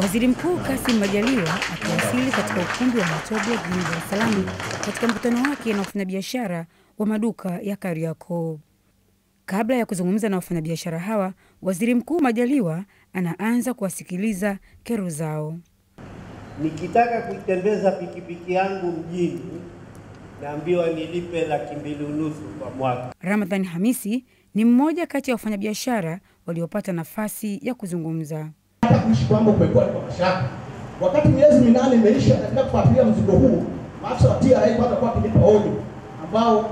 Waziri Mkuu Kassim Majaliwa akiwasili katika ukumbi wa Matobo jijini Dar es Salaam katika mkutano wake na wafanyabiashara wa maduka ya Kariakoo. Kabla ya kuzungumza na wafanyabiashara hawa, Waziri Mkuu Majaliwa anaanza kuwasikiliza kero zao. Nikitaka kuitembeza pikipiki yangu mjini naambiwa nilipe laki mbili unusu kwa mwaka. ramadhani Hamisi ni mmoja kati ya wafanyabiashara waliopata nafasi ya kuzungumza. Hata kuishi kwangu kumekuwa kwa mashaka. Wakati miezi minane imeisha, naendelea kufuatilia mzigo huu, maafisa wa TRA kwanza kwa kunipa onyo ambao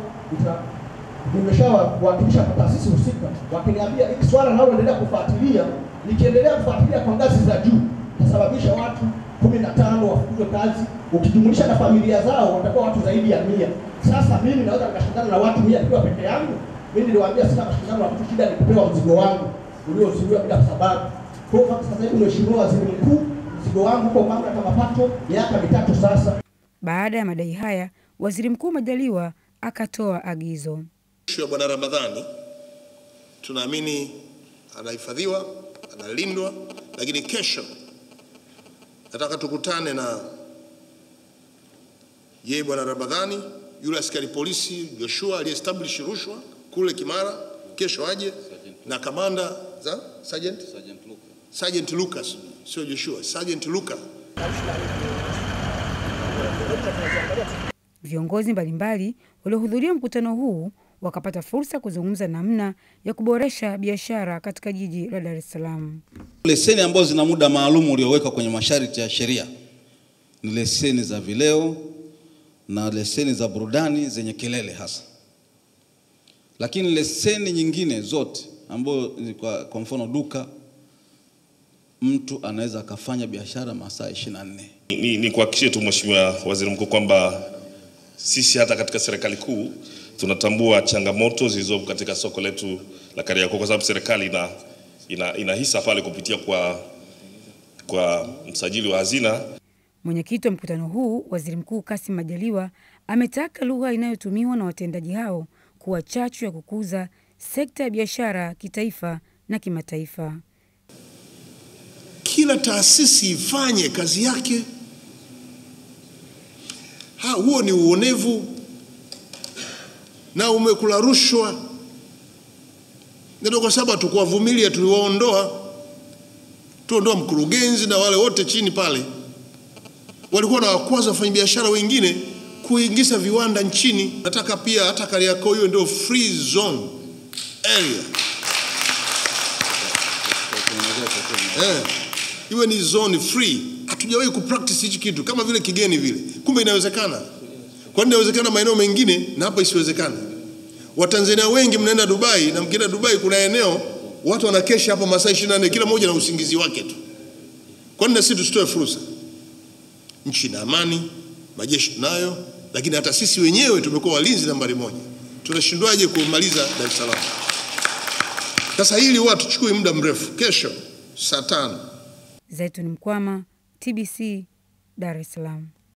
nimeshawakilisha kwa taasisi husika, wakiniambia hili swala linaloendelea kufuatilia, nikiendelea kufuatilia kwa ngazi za juu itasababisha watu kumi na tano wafukuzwe kazi, ukijumulisha na familia zao watakuwa watu zaidi ya mia. Sasa mimi naweza nikashindana na watu mia nikiwa peke yangu? Mimi niliwaambia sina mashindano na mtu, shida ni kupewa mzigo wangu uliozuiwa bila sababu. Kwa hiyo sasa hivi, Mheshimiwa Waziri Mkuu, mzigo wangu uko mamlaka ya mapato miaka mitatu sasa. Baada ya madai haya, Waziri Mkuu Majaliwa akatoa agizo. Ishu ya Bwana Ramadhani tunaamini anahifadhiwa, analindwa, lakini kesho nataka tukutane na yeye Bwana Ramadhani, yule askari polisi Joshua aliyeestablish rushwa kule Kimara, kesho aje na kamanda za Sergeant Sergeant Lucas, sio Joshua, Sergeant Lucas. Viongozi mbalimbali waliohudhuria mkutano huu wakapata fursa kuzungumza namna ya kuboresha biashara katika jiji la Dar es Salaam. Leseni ambazo zina muda maalum uliowekwa kwenye masharti ya sheria ni leseni za vileo na leseni za burudani zenye kelele hasa, lakini leseni nyingine zote ambayo kwa, kwa mfano duka, mtu anaweza akafanya biashara masaa 24. Ni, ni kuhakikishie tu Mheshimiwa Waziri Mkuu kwamba sisi hata katika serikali kuu tunatambua changamoto zilizopo katika soko letu la Kariakoo kwa sababu serikali ina, ina, ina hisa pale kupitia kwa, kwa msajili wa hazina. Mwenyekiti wa mkutano huu, Waziri Mkuu Kassim Majaliwa, ametaka lugha inayotumiwa na watendaji hao kuwa chachu ya kukuza sekta ya biashara kitaifa na kimataifa. Kila taasisi ifanye kazi yake. Ha, huo ni uonevu na umekula rushwa. Ndio kwa sababu tukuwavumilia, tuliwaondoa, tuondoa mkurugenzi na wale wote chini pale, walikuwa na wakwaza wafanyabiashara wengine kuingiza viwanda nchini. Nataka pia hata Kariakoo hiyo ndio free zone area eh, iwe ni zone free. Hatujawahi kupractice hichi kitu kama vile kigeni vile, kumbe inawezekana. Kwani inawezekana maeneo mengine na hapa isiwezekane? Watanzania wengi mnaenda Dubai na mkienda Dubai kuna eneo watu wanakesha hapo masaa 24 kila mmoja na usingizi wake tu. Kwani na sisi tusitoe fursa? Nchi na amani, majeshi tunayo, lakini hata sisi wenyewe tumekuwa walinzi nambari moja. Tunashindwaje kumaliza Dar es Salaam? Sasa hili watu chukui muda mrefu. Kesho saa tano Zaituni Mkwama, TBC, Dar es Salaam.